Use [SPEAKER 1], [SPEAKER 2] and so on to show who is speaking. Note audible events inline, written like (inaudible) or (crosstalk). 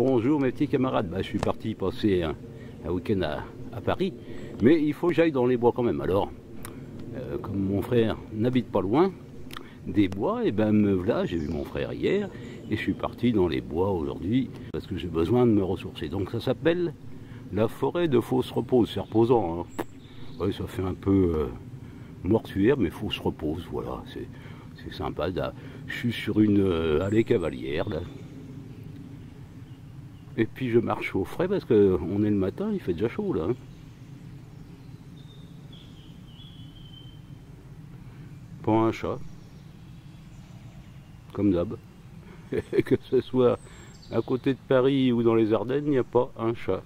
[SPEAKER 1] Bonjour mes petits camarades, bah, je suis parti passer un, week-end à, Paris, mais il faut que j'aille dans les bois quand même. Alors, euh, comme mon frère n'habite pas loin des bois, et ben me voilà, j'ai vu mon frère hier, et je suis parti dans les bois aujourd'hui, parce que j'ai besoin de me ressourcer. Donc ça s'appelle la forêt de fausse repose, c'est reposant. Hein. Ouais, ça fait un peu euh, mortuaire, mais fausse repose, voilà, c'est sympa. Je suis sur une euh, allée cavalière. Et puis je marche au frais parce qu'on est le matin, il fait déjà chaud là. Hein. Pas un chat. Comme d'hab. (laughs) que ce soit à côté de Paris ou dans les Ardennes, il n'y a pas un chat.